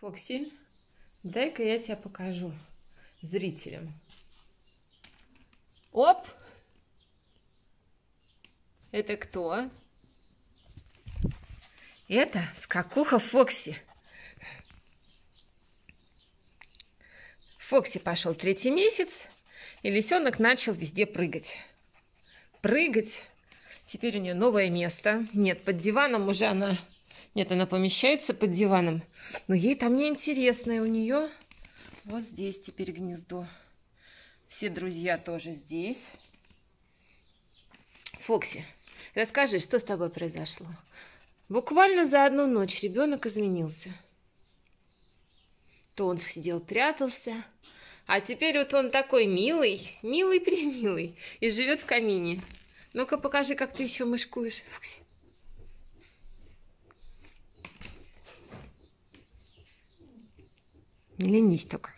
Фокси, дай-ка я тебя покажу зрителям. Оп! Это кто? Это скакуха Фокси. Фокси пошел третий месяц, и лисенок начал везде прыгать. Прыгать. Теперь у нее новое место. Нет, под диваном уже она нет, она помещается под диваном. Но ей там не интересно. И у нее вот здесь теперь гнездо. Все друзья тоже здесь. Фокси, расскажи, что с тобой произошло? Буквально за одну ночь ребенок изменился. То он сидел, прятался, а теперь вот он такой милый, милый-примилый, и живет в камине. Ну-ка покажи, как ты еще мышкуешь, Фокси. Не ленись только.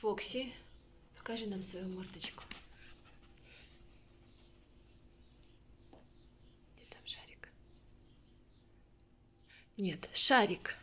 Фокси, покажи нам свою мордочку. Где там шарик? Нет, шарик.